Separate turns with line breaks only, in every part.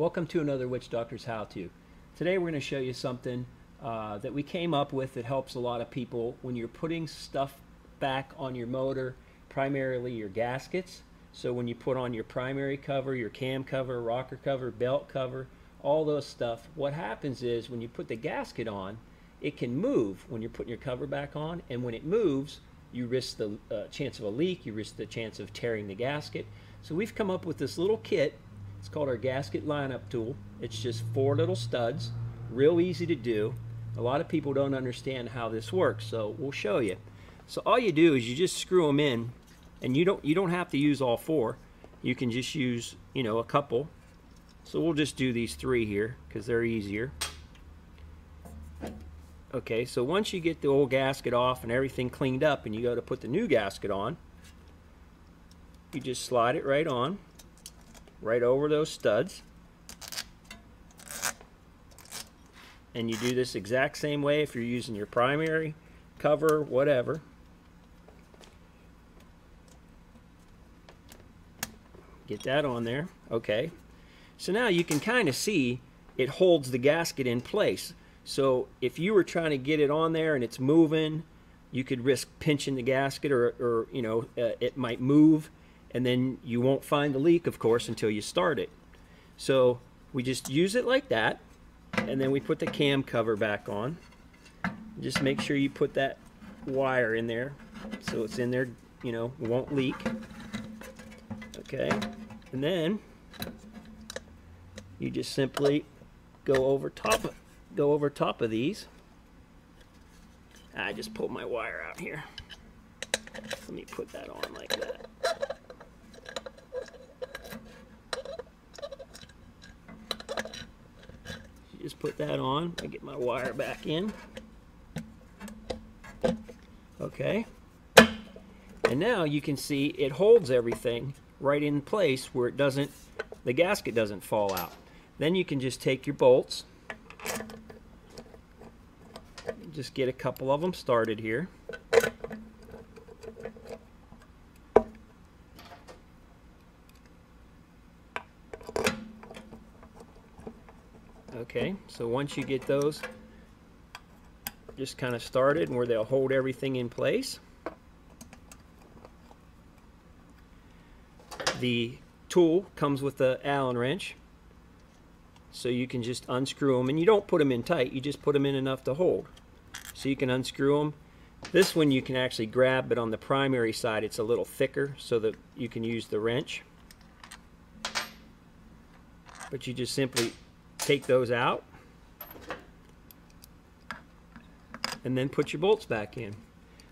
Welcome to another Witch Doctor's How To. Today we're going to show you something uh, that we came up with that helps a lot of people when you're putting stuff back on your motor, primarily your gaskets. So when you put on your primary cover, your cam cover, rocker cover, belt cover, all those stuff, what happens is when you put the gasket on, it can move when you're putting your cover back on, and when it moves, you risk the uh, chance of a leak, you risk the chance of tearing the gasket. So we've come up with this little kit. It's called our gasket lineup tool. It's just four little studs, real easy to do. A lot of people don't understand how this works, so we'll show you. So all you do is you just screw them in, and you don't you don't have to use all four. You can just use you know a couple. So we'll just do these three here because they're easier. Okay, so once you get the old gasket off and everything cleaned up and you go to put the new gasket on, you just slide it right on, right over those studs. And you do this exact same way if you're using your primary, cover, whatever. Get that on there. Okay. So now you can kind of see it holds the gasket in place. So if you were trying to get it on there and it's moving, you could risk pinching the gasket or, or you know, uh, it might move and then you won't find the leak, of course, until you start it. So we just use it like that and then we put the cam cover back on. Just make sure you put that wire in there so it's in there, you know, won't leak. Okay, and then you just simply go over top of go over top of these. I just pulled my wire out here. Let me put that on like that. Just put that on. I get my wire back in. Okay. And now you can see it holds everything right in place where it doesn't, the gasket doesn't fall out. Then you can just take your bolts just get a couple of them started here. Okay, so once you get those just kind of started where they'll hold everything in place. The tool comes with the Allen wrench. So you can just unscrew them and you don't put them in tight you just put them in enough to hold. So you can unscrew them this one you can actually grab but on the primary side it's a little thicker so that you can use the wrench. But you just simply take those out and then put your bolts back in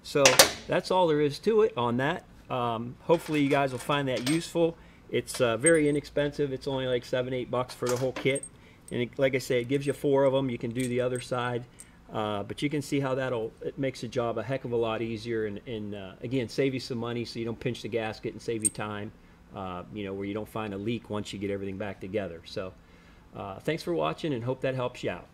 so that's all there is to it on that um, hopefully you guys will find that useful it's uh, very inexpensive. It's only like seven, eight bucks for the whole kit. And it, like I say, it gives you four of them. You can do the other side. Uh, but you can see how that'll, it makes the job a heck of a lot easier and, and uh, again, save you some money so you don't pinch the gasket and save you time, uh, you know, where you don't find a leak once you get everything back together. So uh, thanks for watching and hope that helps you out.